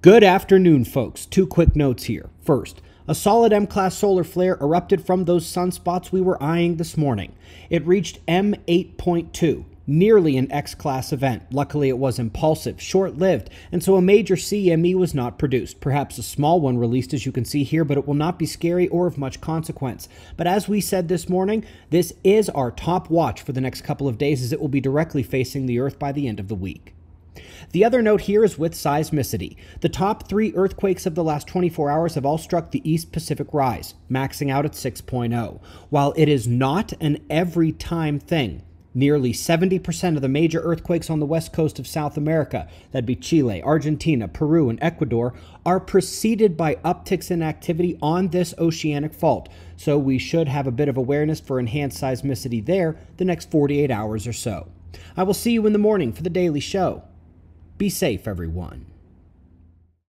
Good afternoon, folks. Two quick notes here. First, a solid M class solar flare erupted from those sunspots we were eyeing this morning. It reached M8.2, nearly an X class event. Luckily, it was impulsive, short lived, and so a major CME was not produced. Perhaps a small one released, as you can see here, but it will not be scary or of much consequence. But as we said this morning, this is our top watch for the next couple of days as it will be directly facing the Earth by the end of the week. The other note here is with seismicity. The top three earthquakes of the last 24 hours have all struck the East Pacific Rise, maxing out at 6.0. While it is not an every time thing, Nearly 70% of the major earthquakes on the west coast of South America, that'd be Chile, Argentina, Peru, and Ecuador, are preceded by upticks in activity on this oceanic fault. So we should have a bit of awareness for enhanced seismicity there the next 48 hours or so. I will see you in the morning for the daily show. Be safe, everyone.